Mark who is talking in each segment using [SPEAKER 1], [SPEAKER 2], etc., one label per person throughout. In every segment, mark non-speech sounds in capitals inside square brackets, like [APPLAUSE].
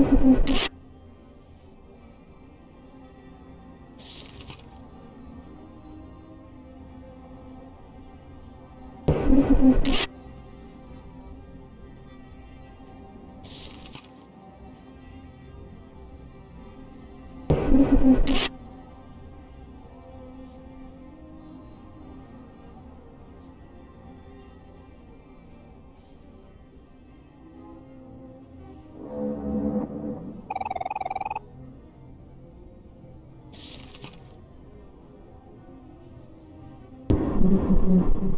[SPEAKER 1] Thank you. Thank you.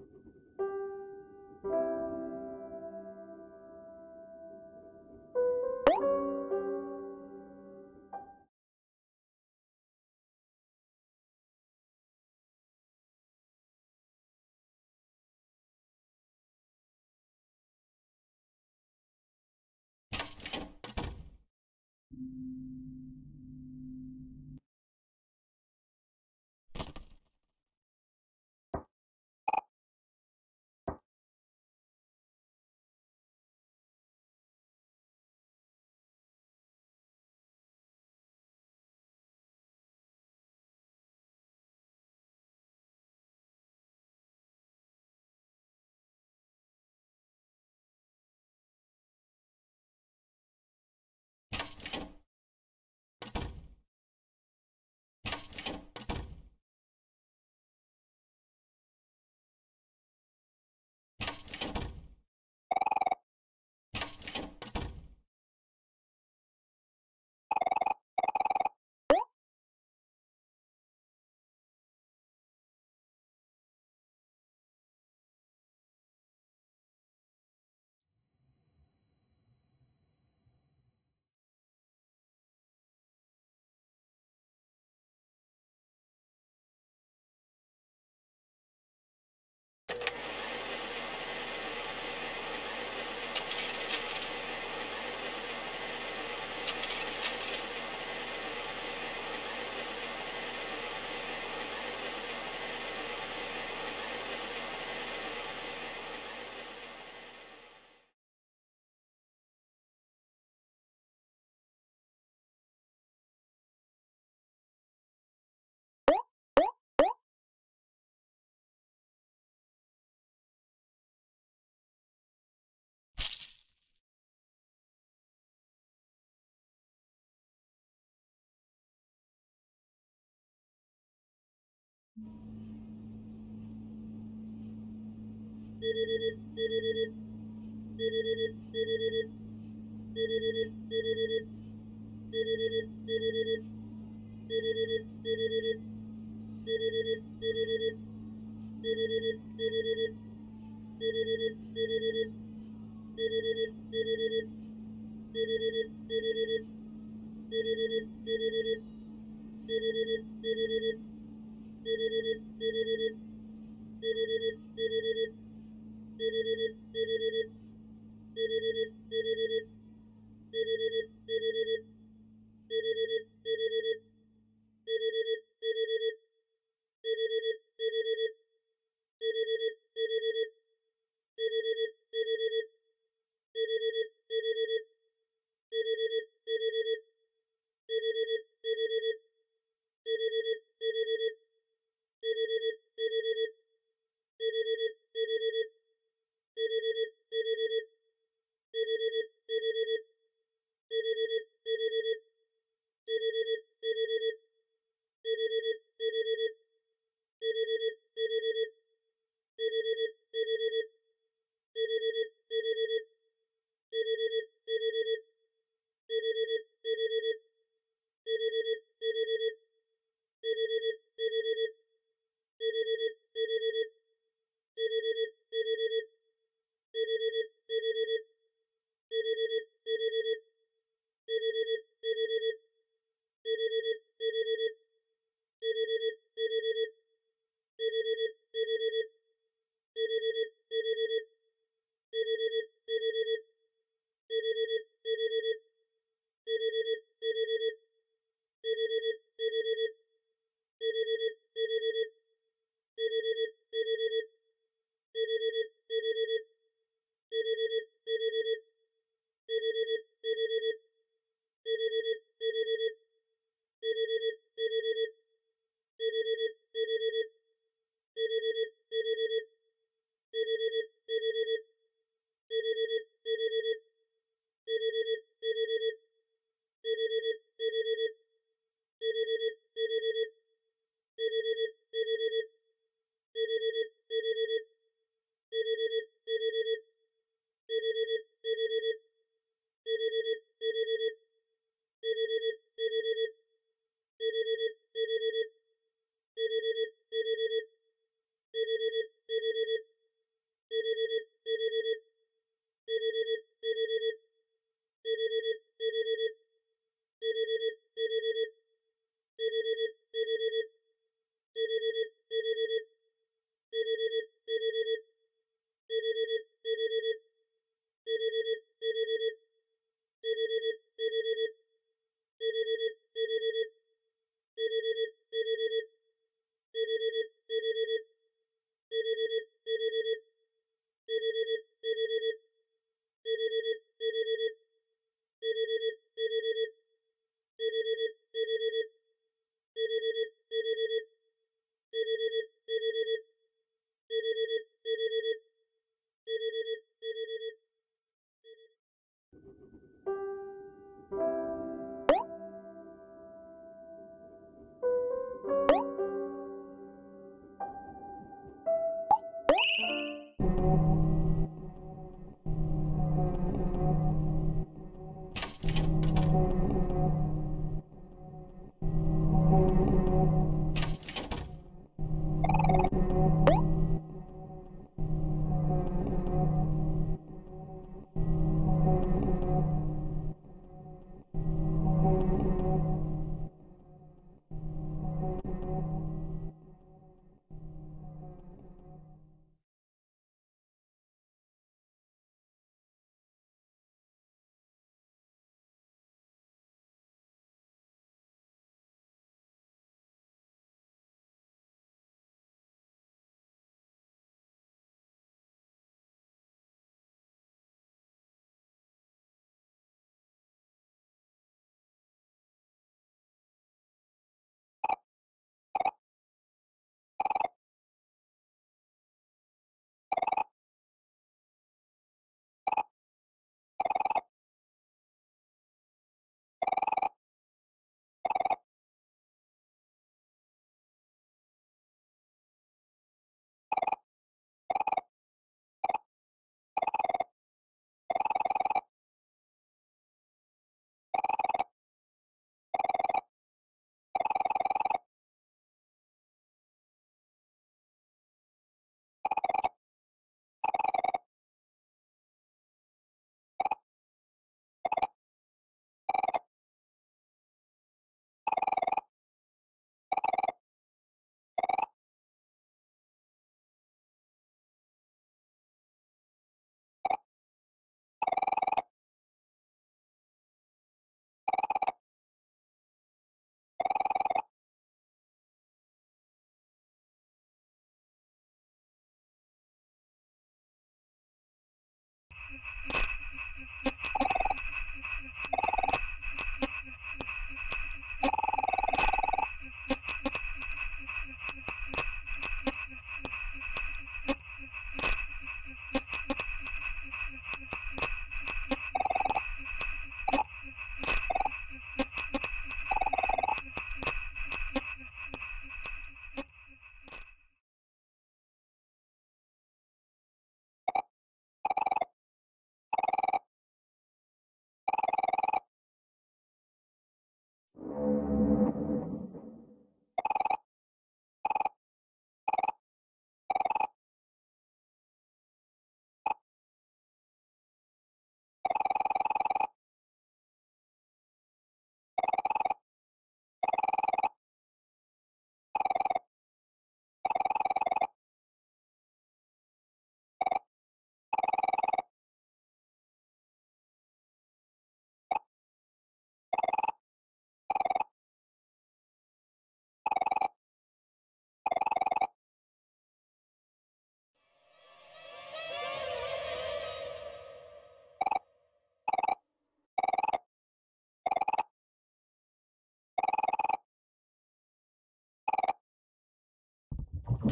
[SPEAKER 2] うん。Thank you.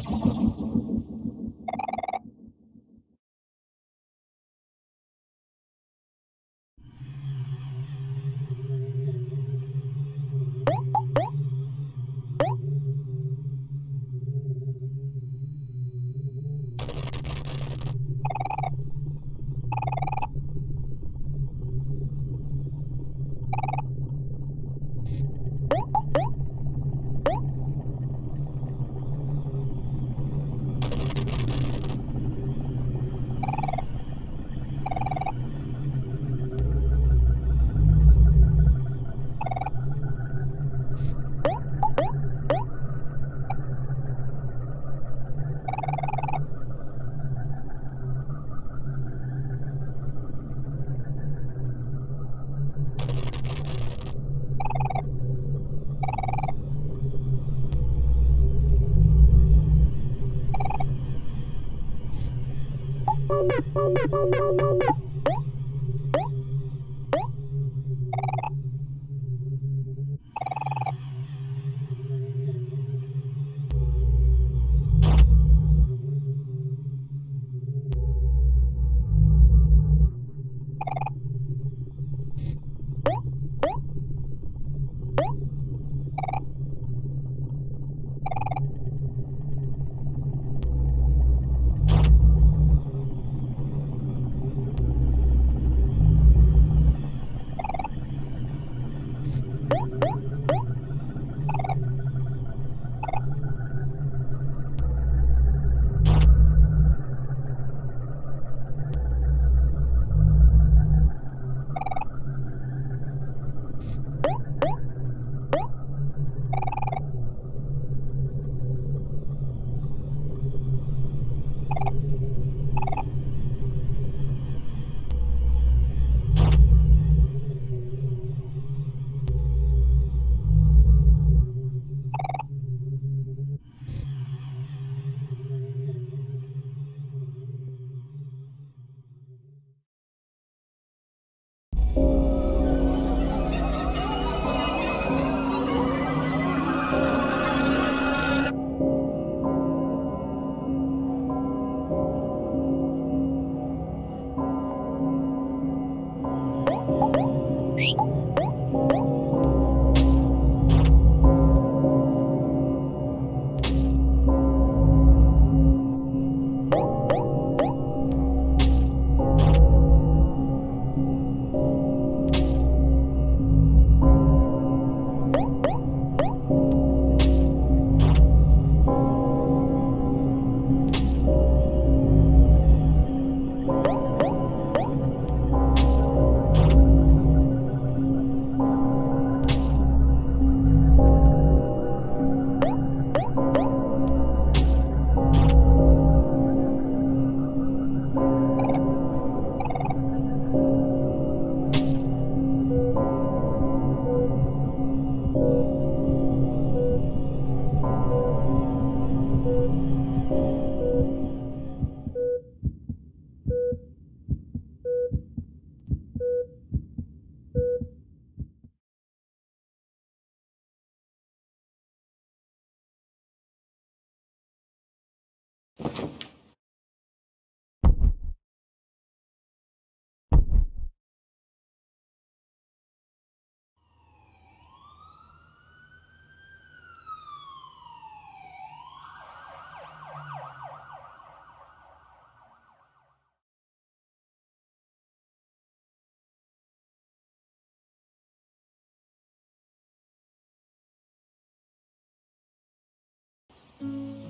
[SPEAKER 2] Thank you.
[SPEAKER 1] Thank you.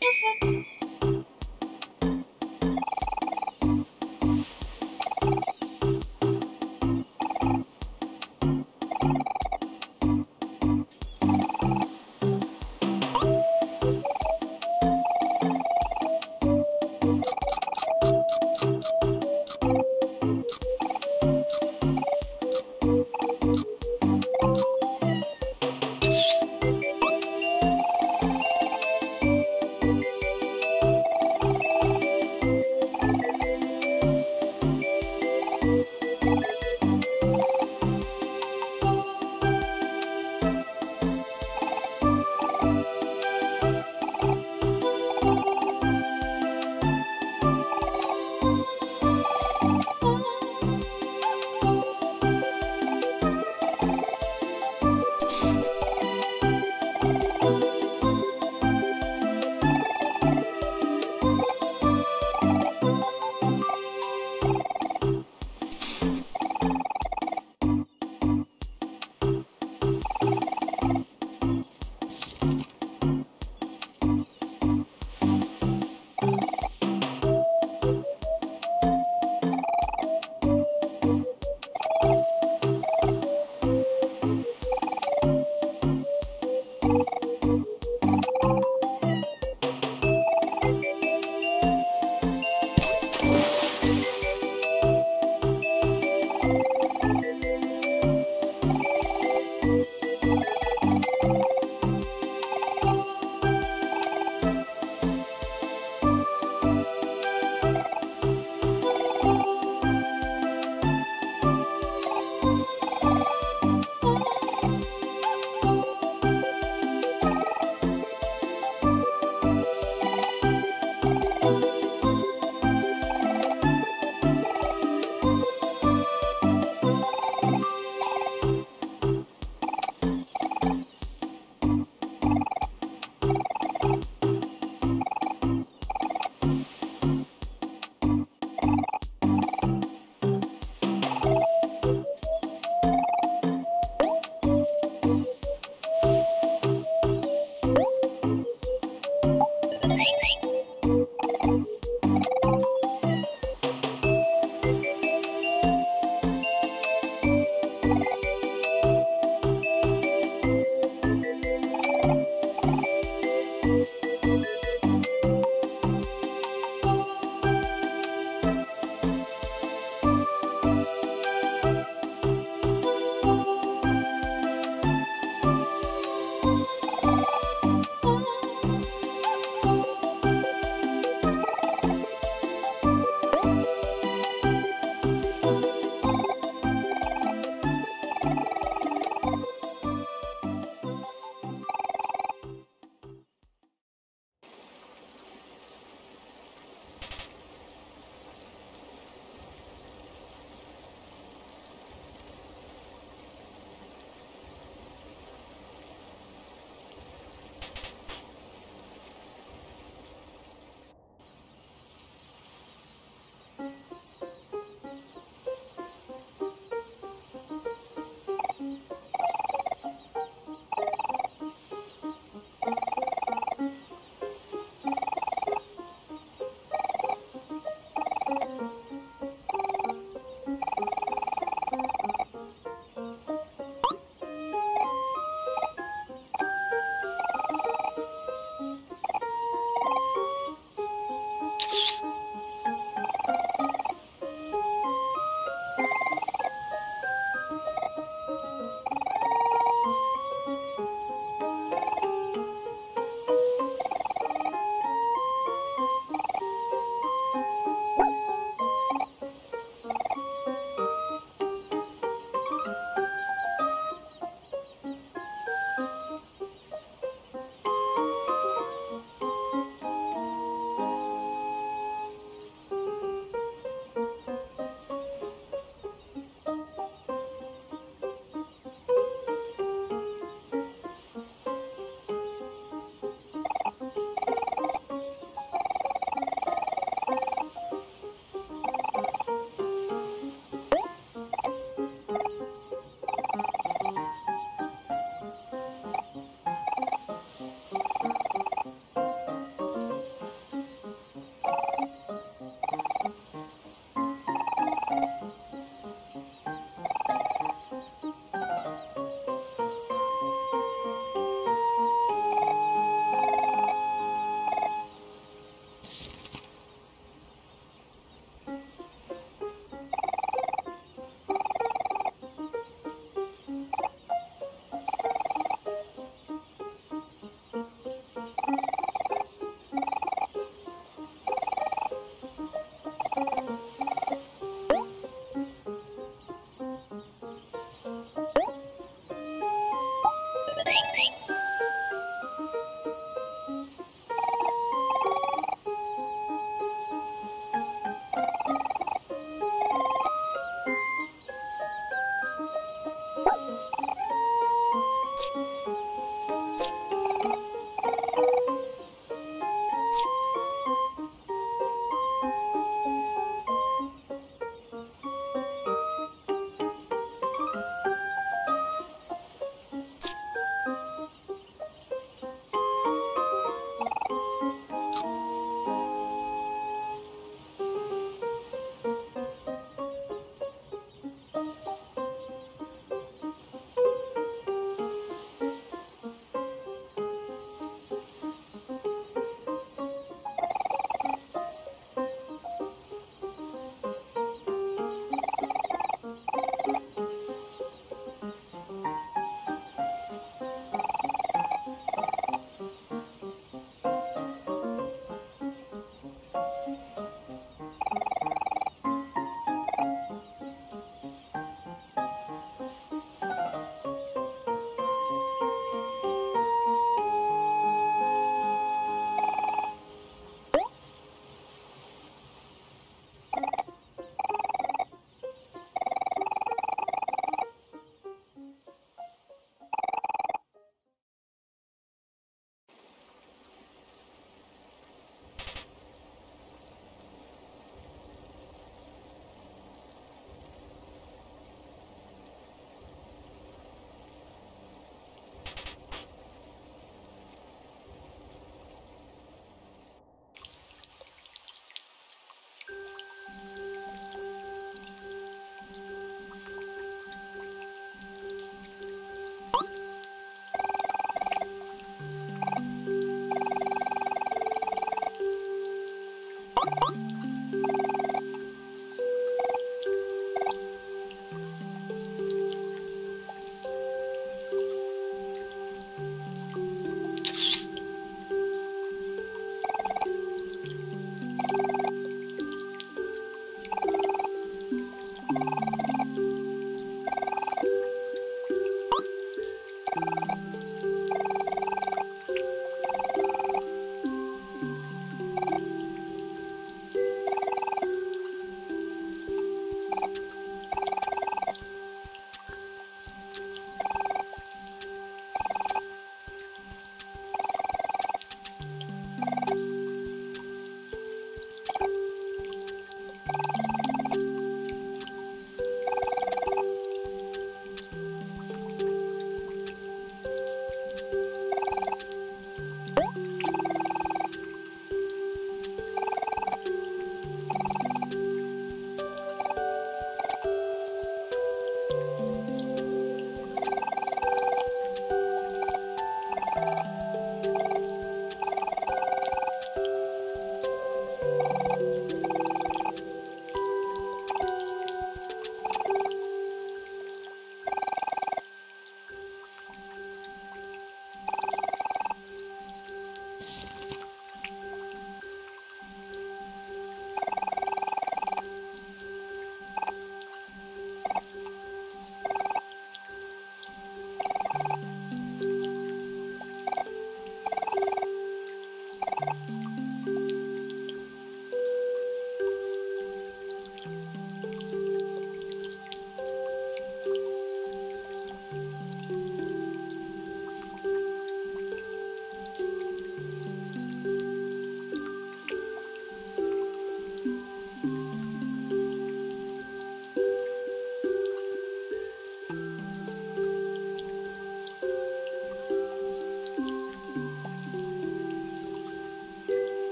[SPEAKER 1] Thank [LAUGHS] you.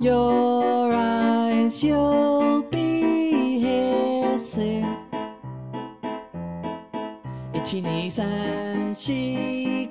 [SPEAKER 1] your eyes, you'll be hissing itchy knees and cheeks.